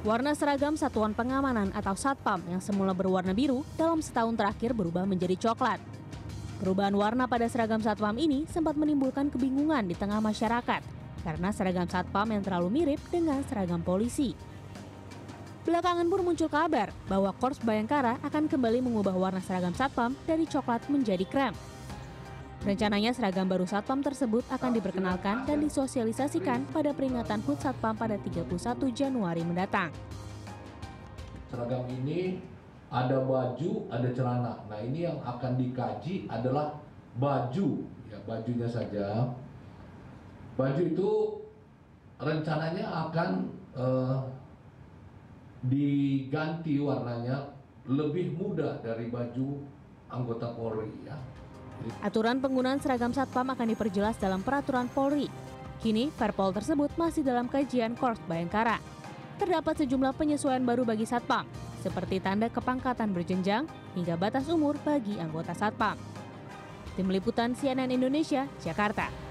Warna seragam Satuan Pengamanan atau Satpam yang semula berwarna biru dalam setahun terakhir berubah menjadi coklat. Perubahan warna pada seragam Satpam ini sempat menimbulkan kebingungan di tengah masyarakat karena seragam Satpam yang terlalu mirip dengan seragam polisi. Belakangan pun muncul kabar bahwa Korps Bayangkara akan kembali mengubah warna seragam Satpam dari coklat menjadi krem. Rencananya seragam baru Satpam tersebut akan diperkenalkan dan disosialisasikan pada peringatan HUT Satpam pada 31 Januari mendatang. Seragam ini ada baju, ada celana. Nah ini yang akan dikaji adalah baju, ya bajunya saja. Baju itu rencananya akan eh, diganti warnanya lebih muda dari baju anggota Polri ya. Aturan penggunaan seragam Satpam akan diperjelas dalam peraturan Polri. Kini, Perpol tersebut masih dalam kajian Korps Bayangkara. Terdapat sejumlah penyesuaian baru bagi Satpam, seperti tanda kepangkatan berjenjang hingga batas umur bagi anggota Satpam. Tim Liputan CNN Indonesia, Jakarta.